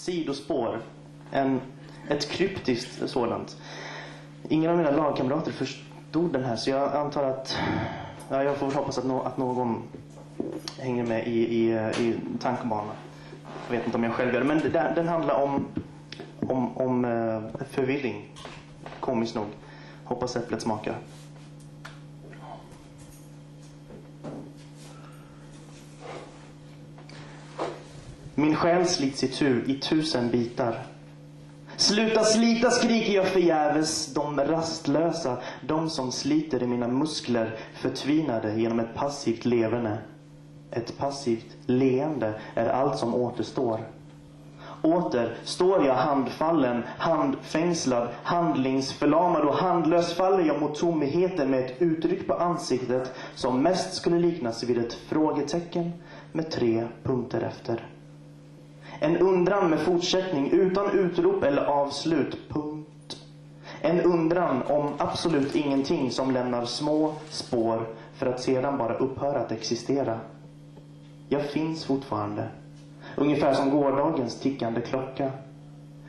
sidospår. En, ett kryptiskt sådant. Ingen av mina lagkamrater förstod den här så jag antar att ja, jag får hoppas att, no, att någon hänger med i, i, i tankebanan. Jag vet inte om jag själv gör det. Men den, den handlar om, om, om eh, förvirring. Komiskt nog. Hoppas äpplet smakar. Min själ slits i tur i tusen bitar. Sluta slita skriker jag förgäves, de rastlösa, de som sliter i mina muskler, förtvinade genom ett passivt leverne. Ett passivt leende är allt som återstår. Åter står jag handfallen, handfängslad, handlingsförlamad och handlös faller jag mot tomheten med ett uttryck på ansiktet som mest skulle liknas vid ett frågetecken med tre punkter efter. En undran med fortsättning utan utrop eller avslut. Punkt. En undran om absolut ingenting som lämnar små spår för att sedan bara upphöra att existera. Jag finns fortfarande. Ungefär som gårdagens tickande klocka.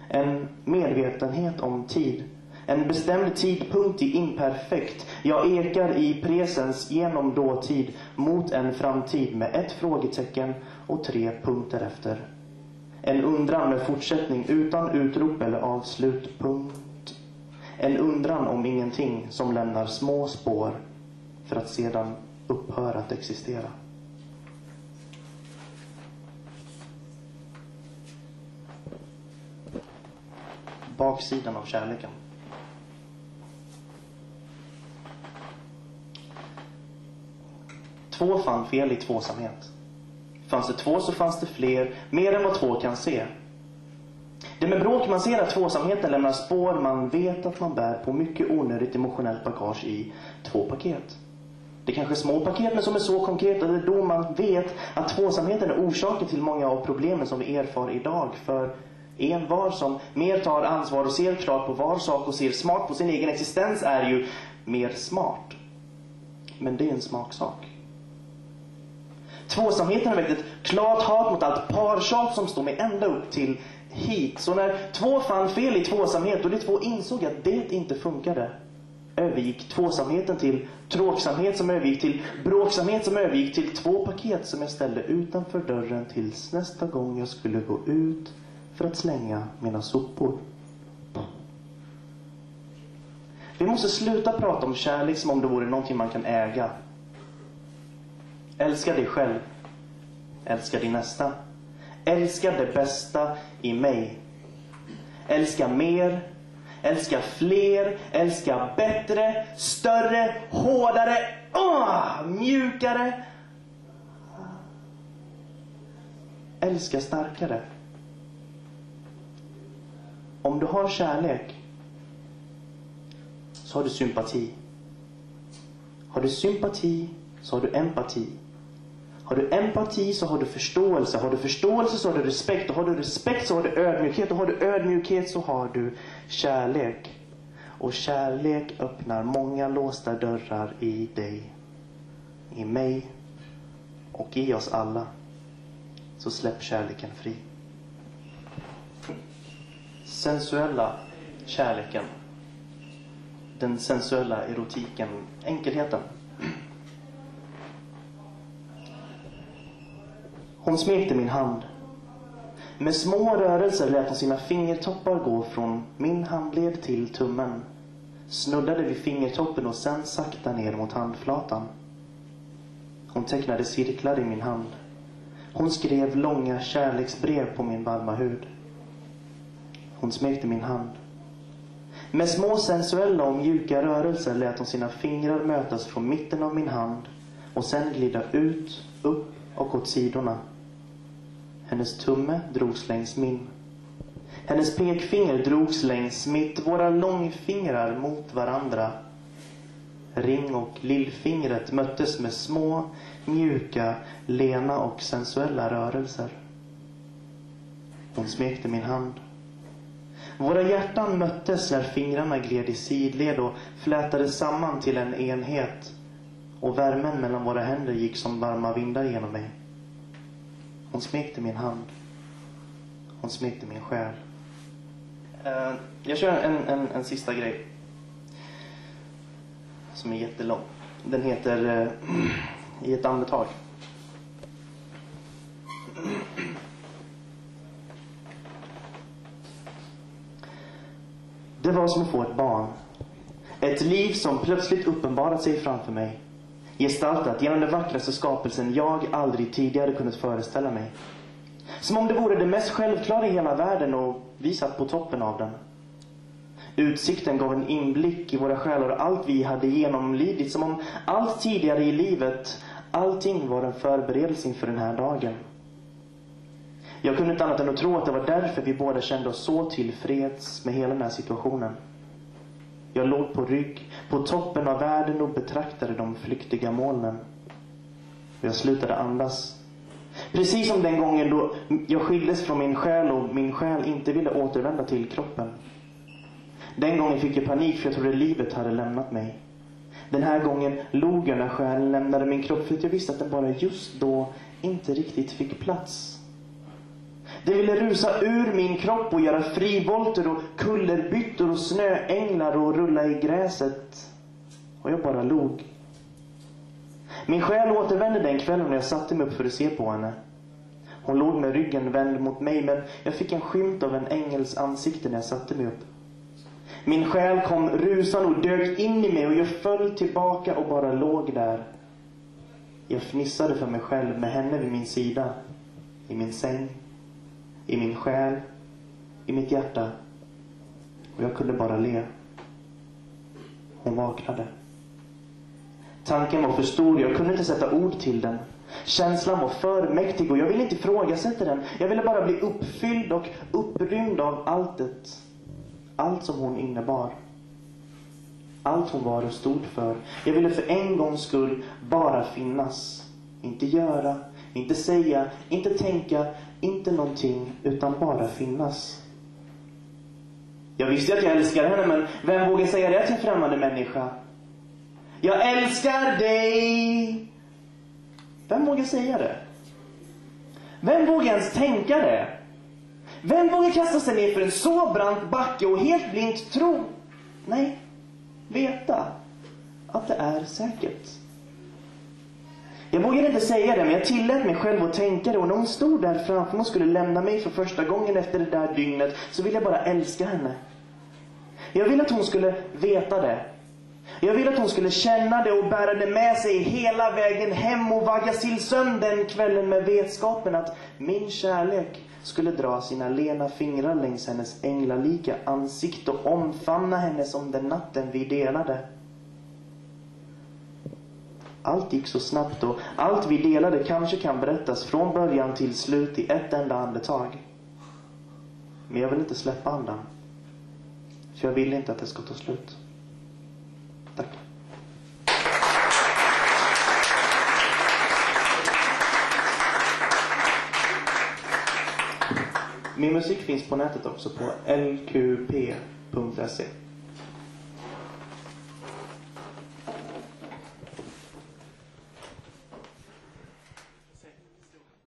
En medvetenhet om tid. En bestämd tidpunkt i imperfekt. Jag ekar i presens genom dåtid mot en framtid med ett frågetecken och tre punkter efter. En undran med fortsättning utan utrop eller avslut. Punkt. En undran om ingenting som lämnar små spår för att sedan upphöra att existera. Baksidan av kärleken. Två fann fel i tvåsamhet. Fanns det två så fanns det fler, mer än vad två kan se. Det med bråk man ser att tvåsamheten lämnar spår man vet att man bär på mycket onödigt emotionellt bagage i två paket. Det är kanske är små paket men som är så konkreta. Det är då man vet att tvåsamheten är orsaken till många av problemen som vi erfar idag. För en var som mer tar ansvar och ser klart på var sak och ser smart på sin egen existens är ju mer smart. Men det är en smaksak. Tvåsamheten har väckt ett klart hat mot allt partjat som står mig ända upp till hit. Så när två fann fel i tvåsamhet och de två insåg att det inte funkade övergick tvåsamheten till tråksamhet som övergick till bråksamhet som övergick till två paket som jag ställde utanför dörren tills nästa gång jag skulle gå ut för att slänga mina sopor. Vi måste sluta prata om kärlek som om det vore någonting man kan äga. Älska dig själv. Älska din nästa. Älska det bästa i mig. Älska mer. Älska fler. Älska bättre. Större. Hårdare. Oh, mjukare. Älska starkare. Om du har kärlek så har du sympati. Har du sympati så har du empati. Har du empati så har du förståelse. Har du förståelse så har du respekt. Och har du respekt så har du ödmjukhet. Och har du ödmjukhet så har du kärlek. Och kärlek öppnar många låsta dörrar i dig. I mig. Och i oss alla. Så släpp kärleken fri. Sensuella kärleken. Den sensuella erotiken. Enkelheten. Hon smekte min hand. Med små rörelser lät hon sina fingertoppar gå från min handled till tummen. Snuddade vid fingertoppen och sen sakta ner mot handflatan. Hon tecknade cirklar i min hand. Hon skrev långa kärleksbrev på min varma hud. Hon smekte min hand. Med små sensuella och mjuka rörelser lät hon sina fingrar mötas från mitten av min hand och sen glida ut, upp och åt sidorna. Hennes tumme drogs längs min. Hennes pekfinger drogs längs mitt, våra långfingrar mot varandra. Ring och lillfingret möttes med små, mjuka, lena och sensuella rörelser. Hon smekte min hand. Våra hjärtan möttes när fingrarna gled i sidled och flätades samman till en enhet och värmen mellan våra händer gick som varma vindar genom mig. Hon smekte min hand. Hon smekte min själ. Uh, jag kör en, en, en sista grej. Som är jättelång. Den heter uh, I ett andetag. Det var som att få ett barn. Ett liv som plötsligt uppenbarat sig framför mig. Gestaltat genom den vackraste skapelsen jag aldrig tidigare kunnat föreställa mig. Som om det vore det mest självklara i hela världen och vi satt på toppen av den. Utsikten gav en inblick i våra själar och allt vi hade genomlidit. Som om allt tidigare i livet, allting var en förberedelse inför den här dagen. Jag kunde inte annat än att tro att det var därför vi båda kände oss så tillfreds med hela den här situationen. Jag låg på rygg, på toppen av världen och betraktade de flyktiga molnen. Jag slutade andas. Precis som den gången då jag skildes från min själ och min själ inte ville återvända till kroppen. Den gången fick jag panik för jag trodde livet hade lämnat mig. Den här gången log jag när själen lämnade min kropp för att jag visste att den bara just då inte riktigt fick plats. Det ville rusa ur min kropp och göra frivolter och kullerbyttor och snöänglar och rulla i gräset. Och jag bara log. Min själ återvände den kvällen när jag satte mig upp för att se på henne. Hon låg med ryggen vänd mot mig, men jag fick en skymt av en ängels ansikte när jag satte mig upp. Min själ kom rusande och dök in i mig och jag föll tillbaka och bara låg där. Jag fnissade för mig själv med henne vid min sida, i min säng i min själ, i mitt hjärta. Och jag kunde bara le. Hon vaknade. Tanken var för stor, jag kunde inte sätta ord till den. Känslan var för mäktig och jag ville inte ifrågasätta den. Jag ville bara bli uppfylld och upprymd av alltet. Allt som hon innebar. Allt hon var och stod för. Jag ville för en gångs skull bara finnas. Inte göra, inte säga, inte tänka, inte någonting, utan bara finnas. Jag visste att jag älskar henne, men vem vågar säga det till en främmande människa? Jag älskar dig! Vem vågar säga det? Vem vågar ens tänka det? Vem vågar kasta sig ner för en så brant backe och helt blint tro, nej, veta att det är säkert? Jag vågade inte säga det, men jag tillät mig själv att tänka det. Och när hon stod där framför mig och skulle lämna mig för första gången efter det där dygnet, så ville jag bara älska henne. Jag ville att hon skulle veta det. Jag ville att hon skulle känna det och bära det med sig hela vägen hem och vaggas till sömn den kvällen med vetskapen att min kärlek skulle dra sina lena fingrar längs hennes änglalika ansikte och omfamna henne som den natten vi delade. Allt gick så snabbt och allt vi delade kanske kan berättas från början till slut i ett enda andetag. Men jag vill inte släppa andan. För jag vill inte att det ska ta slut. Tack. Min musik finns på nätet också på lqp.se